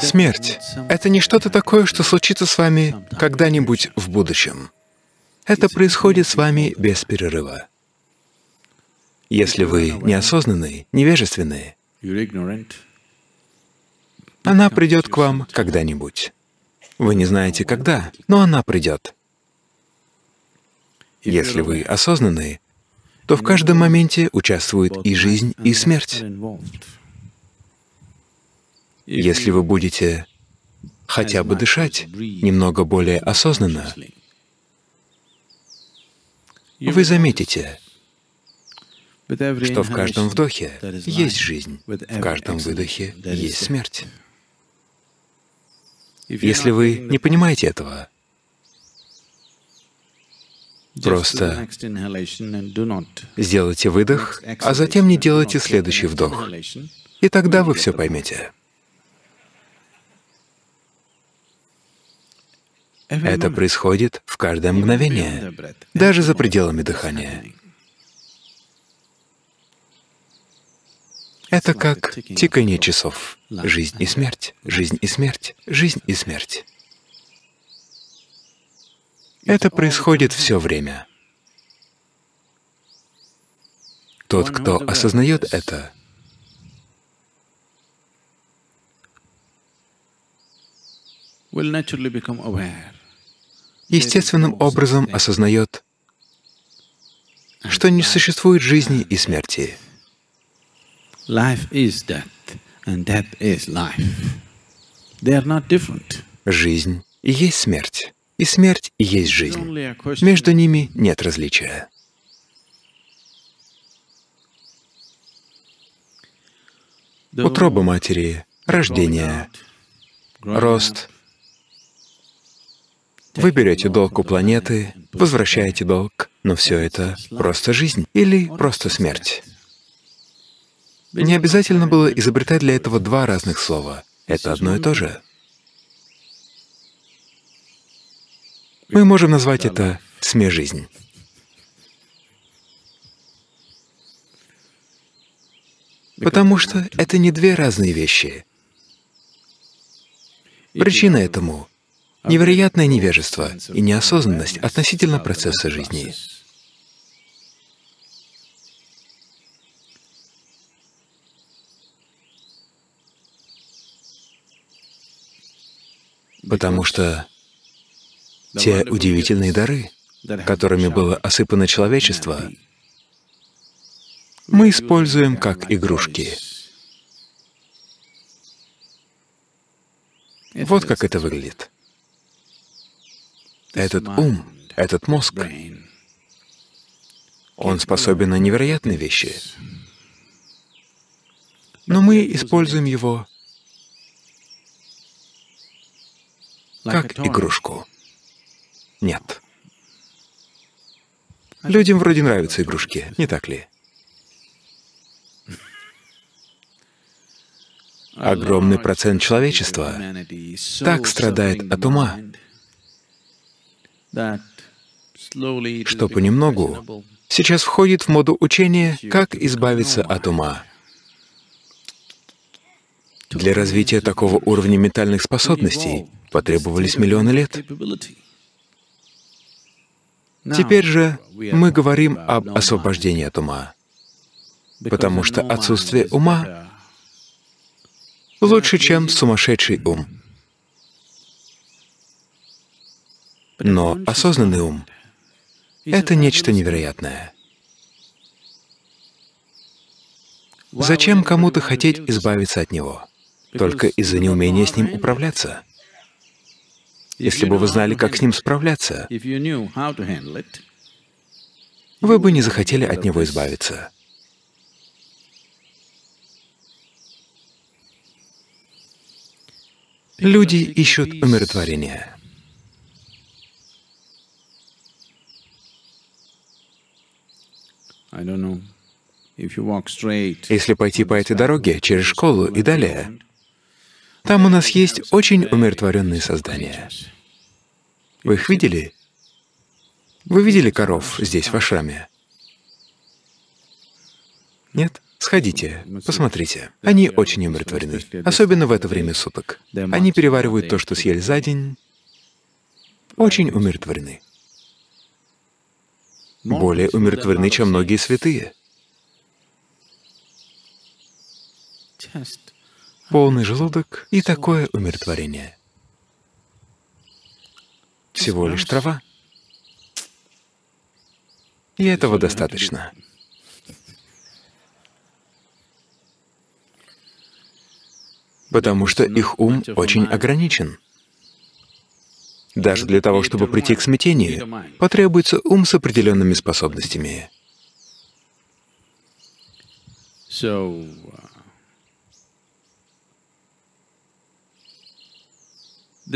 Смерть — это не что-то такое, что случится с вами когда-нибудь в будущем. Это происходит с вами без перерыва. Если вы неосознанные, невежественные, она придет к вам когда-нибудь. Вы не знаете, когда, но она придет. Если вы осознанные, то в каждом моменте участвует и жизнь, и смерть. Если вы будете хотя бы дышать немного более осознанно, вы заметите, что в каждом вдохе есть жизнь, в каждом выдохе есть смерть. Если вы не понимаете этого, просто сделайте выдох, а затем не делайте следующий вдох, и тогда вы все поймете. Это происходит в каждое мгновение, даже за пределами дыхания. Это как тиканье часов. Жизнь и смерть, жизнь и смерть, жизнь и смерть. Это происходит все время. Тот, кто осознает это, естественным образом осознает, что не существует жизни и смерти. Жизнь и есть смерть, и смерть и есть жизнь. Между ними нет различия. Утроба матери, рождение, рост, вы берете долг у планеты, возвращаете долг, но все это просто жизнь или просто смерть. Не обязательно было изобретать для этого два разных слова. Это одно и то же. Мы можем назвать это «смежизнь». Потому что это не две разные вещи. Причина этому невероятное невежество и неосознанность относительно процесса жизни. Потому что те удивительные дары, которыми было осыпано человечество, мы используем как игрушки. Вот как это выглядит. Этот ум, этот мозг, он способен на невероятные вещи. Но мы используем его как игрушку. Нет. Людям вроде нравятся игрушки, не так ли? Огромный процент человечества так страдает от ума, что понемногу. сейчас входит в моду учения «Как избавиться от ума». Для развития такого уровня ментальных способностей потребовались миллионы лет. Теперь же мы говорим об освобождении от ума, потому что отсутствие ума лучше, чем сумасшедший ум. Но осознанный ум — это нечто невероятное. Зачем кому-то хотеть избавиться от него? Только из-за неумения с ним управляться. Если бы вы знали, как с ним справляться, вы бы не захотели от него избавиться. Люди ищут умиротворения. Если пойти по этой дороге, через школу и далее, там у нас есть очень умиротворенные создания. Вы их видели? Вы видели коров здесь, в Ашраме? Нет? Сходите, посмотрите. Они очень умиротворены, особенно в это время суток. Они переваривают то, что съели за день, очень умиротворены. Более умиротворены, чем многие святые. Полный желудок и такое умиротворение. Всего лишь трава. И этого достаточно. Потому что их ум очень ограничен. Даже для того, чтобы прийти к смятению, потребуется ум с определенными способностями.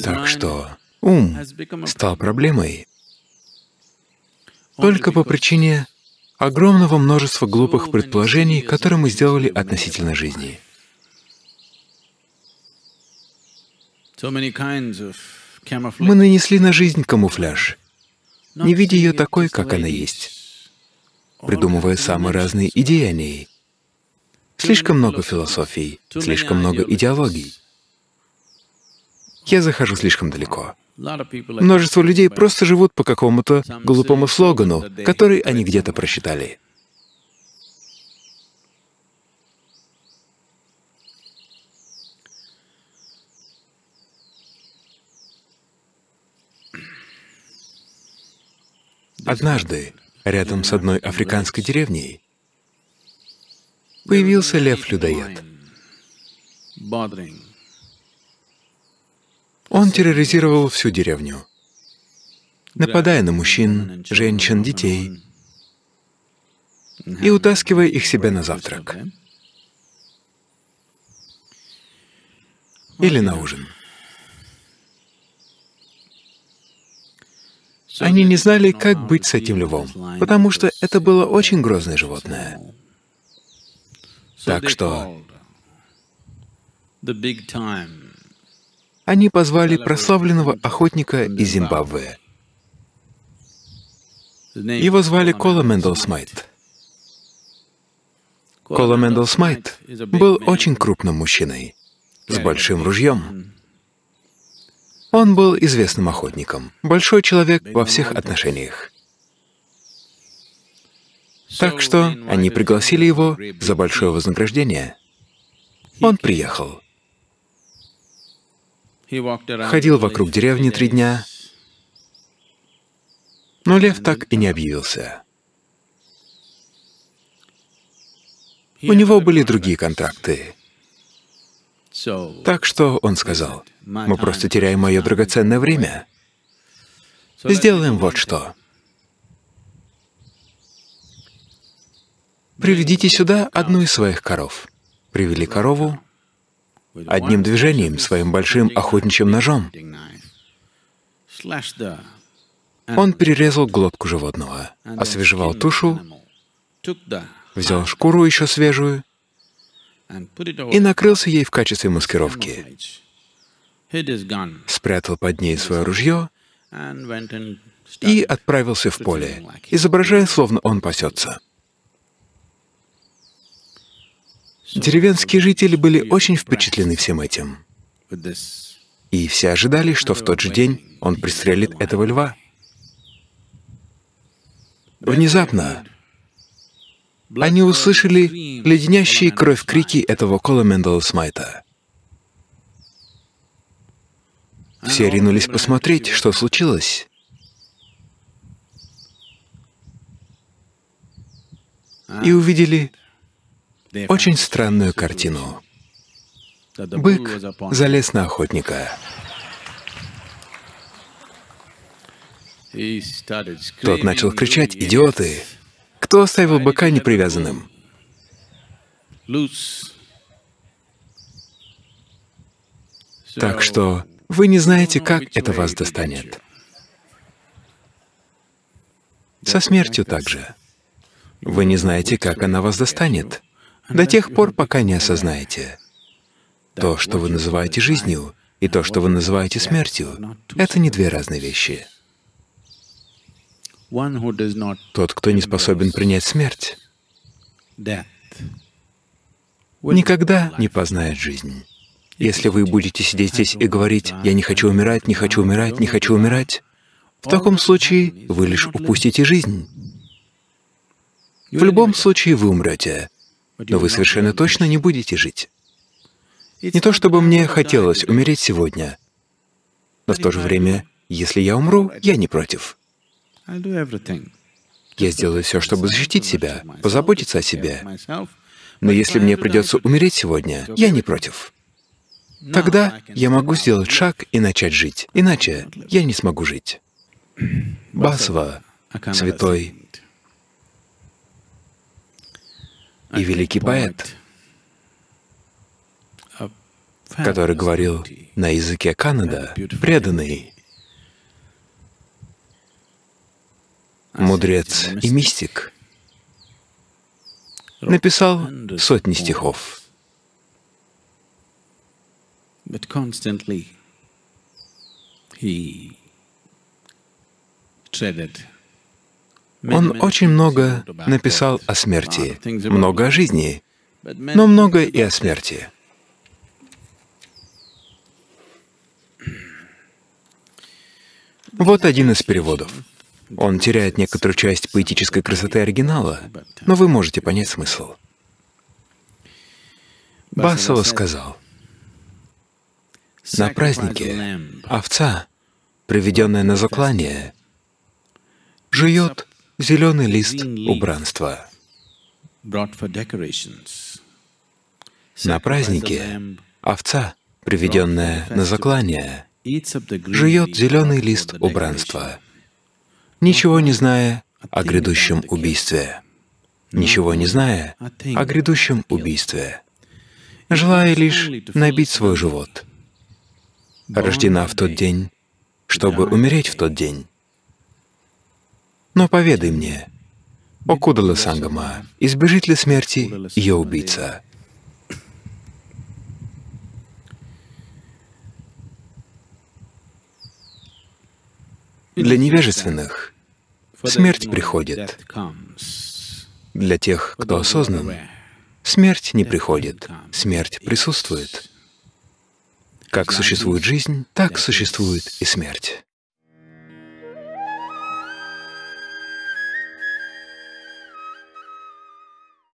Так что ум стал проблемой только по причине огромного множества глупых предположений, которые мы сделали относительно жизни. Мы нанесли на жизнь камуфляж, не видя ее такой, как она есть, придумывая самые разные идеи о ней. Слишком много философий, слишком много идеологий. Я захожу слишком далеко. Множество людей просто живут по какому-то глупому слогану, который они где-то прочитали. Однажды, рядом с одной африканской деревней, появился лев-людоед. Он терроризировал всю деревню, нападая на мужчин, женщин, детей и утаскивая их себе на завтрак или на ужин. Они не знали, как быть с этим львом, потому что это было очень грозное животное. Так что они позвали прославленного охотника из Зимбабве. Его звали Кола Мендел. Кола Мендел был очень крупным мужчиной, с большим ружьем. Он был известным охотником, большой человек во всех отношениях. Так что они пригласили его за большое вознаграждение. Он приехал. Ходил вокруг деревни три дня, но лев так и не объявился. У него были другие контракты. Так что он сказал, мы просто теряем мое драгоценное время. Сделаем вот что. Приведите сюда одну из своих коров. Привели корову, одним движением, своим большим охотничьим ножом. Он перерезал глотку животного, освежевал тушу, взял шкуру еще свежую и накрылся ей в качестве маскировки. Спрятал под ней свое ружье и отправился в поле, изображая, словно он пасется. Деревенские жители были очень впечатлены всем этим. И все ожидали, что в тот же день он пристрелит этого льва. Внезапно они услышали леденящие кровь крики этого Кола Мендела Смайта. Все ринулись посмотреть, что случилось. И увидели очень странную картину. Бык залез на охотника. Тот начал кричать «Идиоты! Кто оставил быка непривязанным? Так что вы не знаете, как это вас достанет. Со смертью также. Вы не знаете, как она вас достанет, до тех пор, пока не осознаете. То, что вы называете жизнью, и то, что вы называете смертью, — это не две разные вещи. Тот, кто не способен принять смерть, никогда не познает жизнь. Если вы будете сидеть здесь и говорить «я не хочу умирать, не хочу умирать, не хочу умирать», в таком случае вы лишь упустите жизнь. В любом случае вы умрете, но вы совершенно точно не будете жить. Не то чтобы мне хотелось умереть сегодня, но в то же время, если я умру, я не против. Я сделаю все, чтобы защитить себя, позаботиться о себе. Но если мне придется умереть сегодня, я не против. Тогда я могу сделать шаг и начать жить, иначе я не смогу жить. Басва, святой. и великий поэт, который говорил на языке Канада, преданный, мудрец и мистик, написал сотни стихов. Он очень много написал о смерти, много о жизни, но много и о смерти. Вот один из переводов. Он теряет некоторую часть поэтической красоты оригинала, но вы можете понять смысл. Басова сказал, «На празднике овца, приведенная на заклание, жует зеленый лист убранства. На празднике овца, приведенная на заклание, жует зеленый лист убранства, ничего не зная о грядущем убийстве, ничего не зная о грядущем убийстве, желая лишь набить свой живот. Рождена в тот день, чтобы умереть в тот день. Но поведай мне, о Кудала Сангама, избежит ли смерти ее убийца? Для невежественных смерть приходит. Для тех, кто осознан, смерть не приходит, смерть присутствует. Как существует жизнь, так существует и смерть.